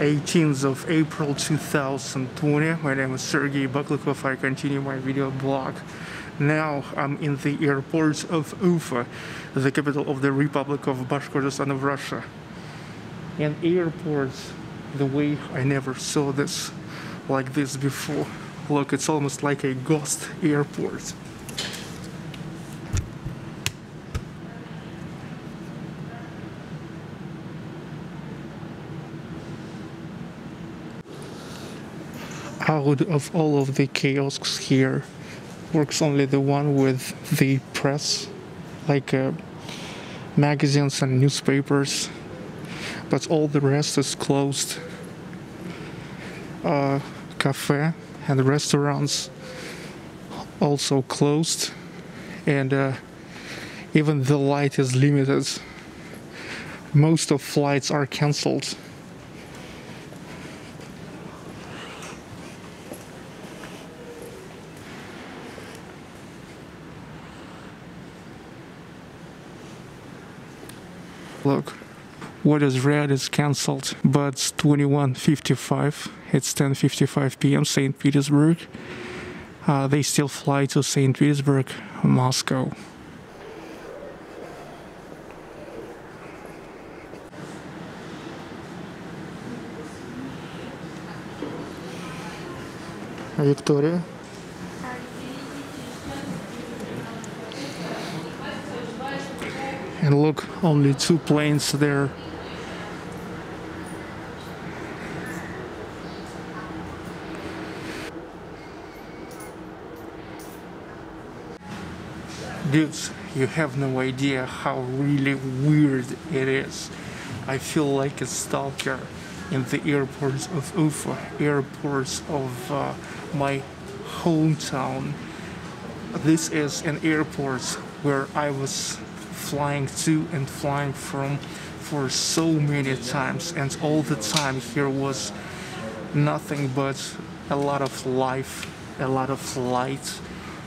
18th of April 2020. My name is Sergey Baklykov. I continue my video blog. Now I'm in the airport of Ufa, the capital of the Republic of Bashkortostan of Russia. And airports, the way I never saw this like this before. Look, it's almost like a ghost airport. Out of all of the kiosks here works only the one with the press like uh, magazines and newspapers but all the rest is closed. Uh, cafe and restaurants also closed and uh, even the light is limited. Most of flights are cancelled Look, what is red is cancelled, but 21.55, it's 10.55 p.m. St. Petersburg. Uh, they still fly to St. Petersburg, Moscow. Victoria. And look, only two planes there. Dudes, you have no idea how really weird it is. I feel like a stalker in the airports of Ufa, airports of uh, my hometown. This is an airport where I was flying to and flying from for so many times. And all the time here was nothing but a lot of life a lot of light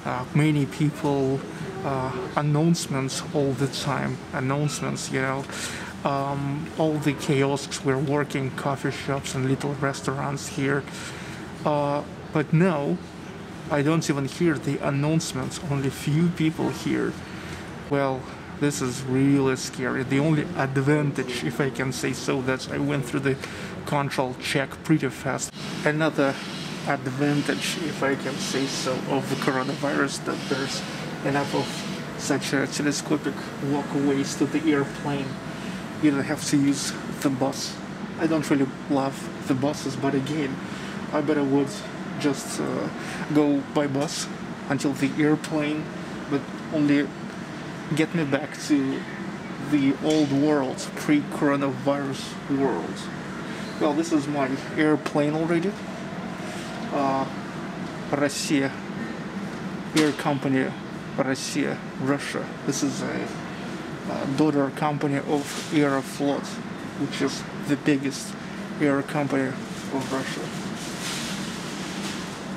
uh, many people uh, announcements all the time announcements you know. Um, all the kiosks were working coffee shops and little restaurants here. Uh, but now I don't even hear the announcements only few people here. Well this is really scary. The only advantage, if I can say so, that I went through the control check pretty fast. Another advantage, if I can say so, of the coronavirus that there's enough of such a telescopic walkways to the airplane. You don't have to use the bus. I don't really love the buses, but again, I better would just uh, go by bus until the airplane, but only get me back to the old world, pre-coronavirus world. Well, this is my airplane already. Uh, Russia, air company, Russia, Russia. This is a, a daughter company of Aeroflot, which is the biggest air company of Russia.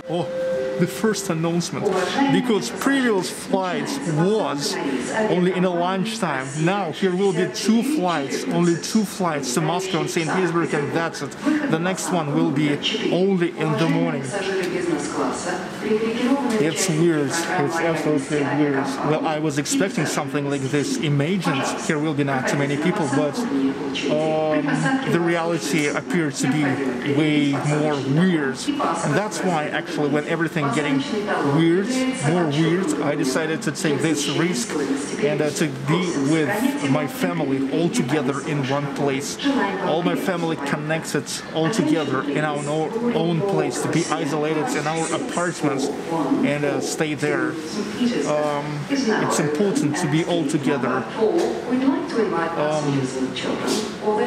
Oh the first announcement because previous flights was only in a lunchtime. Now here will be two flights, only two flights to Moscow and St. Petersburg and that's it. The next one will be only in the morning. It's weird, it's absolutely weird. Well, I was expecting something like this. Imagined here will be not too many people, but um, the reality appears to be way more weird. And that's why actually when everything getting weird, more weird, I decided to take this risk and uh, to be with my family all together in one place. All my family connected all together in our own place, to be isolated in our apartments and uh, stay there. Um, it's important to be all together. Um,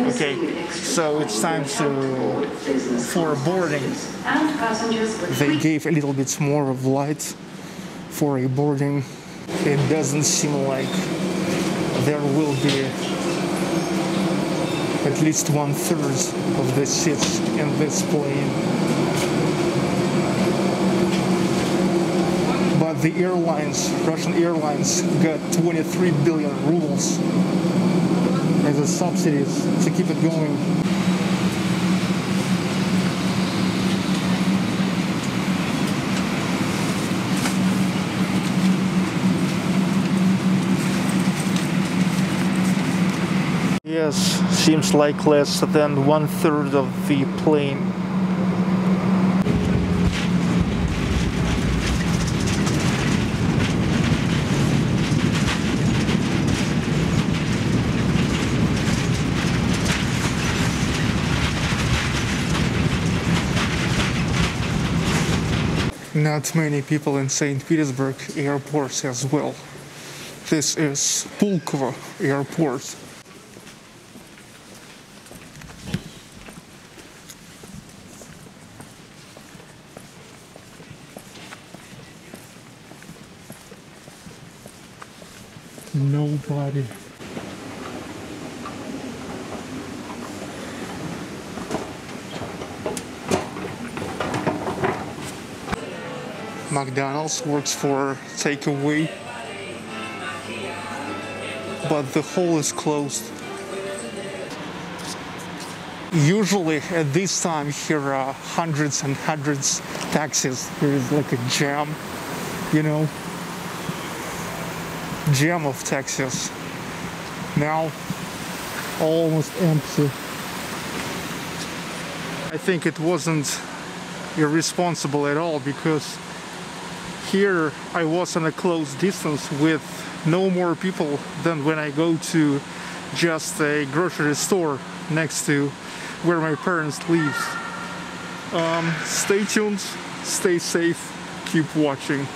okay, so it's time to for boarding. They gave a little bit more of light for a boarding. It doesn't seem like there will be at least one third of the seats in this plane. But the airlines, Russian airlines, got 23 billion rubles as a subsidies to keep it going. Yes, seems like less than one third of the plane. Not many people in St. Petersburg airports as well. This is Pulkovo Airport. Nobody. McDonald's works for takeaway, but the hall is closed. Usually at this time here are uh, hundreds and hundreds taxis. There is like a jam, you know, jam of taxis. Now almost empty. I think it wasn't irresponsible at all because here I was in a close distance with no more people than when I go to just a grocery store next to where my parents live. Um, stay tuned, stay safe, keep watching.